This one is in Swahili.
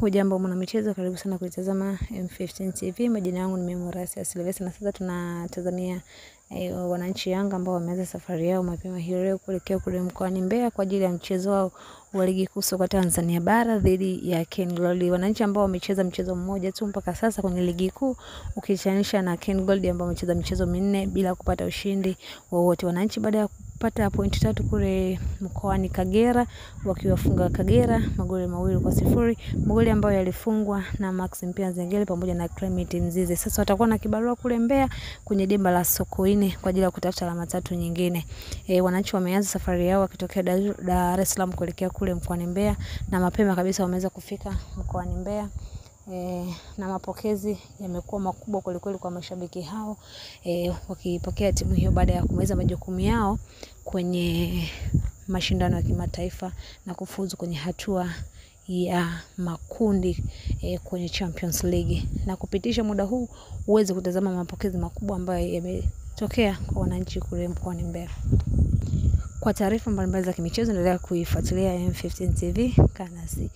Hujambo mwana michezo, karibu sana kuitazama M15 TV. Majina yangu ni Memorasi ya Silvesta, na sasa tunatazamia eh, wananchi Yanga ambao wameanza safari yao mapema hii leo kuelekea kule mkoani Mbeya kwa ajili ya mchezo wao wa ligi kuu soka Tanzania bara dhidi ya Ken Gold. Wananchi ambao wamecheza mchezo mmoja tu mpaka sasa kwenye ligi kuu ukichanisha na Ken Gold ambao wamecheza michezo minne bila kupata ushindi wowote. Wananchi baada ya kupata pointi tatu kule mkoani Kagera wakiwafunga Kagera magoli mawili kwa sifuri, magoli ambayo yalifungwa na Max Mpia Zengele pamoja na Clement Mzize. Sasa watakuwa na kibarua kule Mbeya kwenye dimba la Sokoine kwa ajili ya kutafuta alama tatu nyingine. E, wananchi wameanza safari yao wakitokea Dar es Salaam kuelekea kule mkoani Mbeya na mapema kabisa wameweza kufika mkoani Mbeya. E, na mapokezi yamekuwa makubwa kwelikweli kwa mashabiki hao e, wakipokea timu hiyo baada ya kumaliza majukumu yao kwenye mashindano ya kimataifa na kufuzu kwenye hatua ya makundi e, kwenye Champions League na kupitisha muda huu uweze kutazama mapokezi makubwa ambayo yametokea kwa wananchi kule mkoani Mbeya. Kwa taarifa mbalimbali za kimichezo endelea kuifuatilia M15 TV. Kanasi.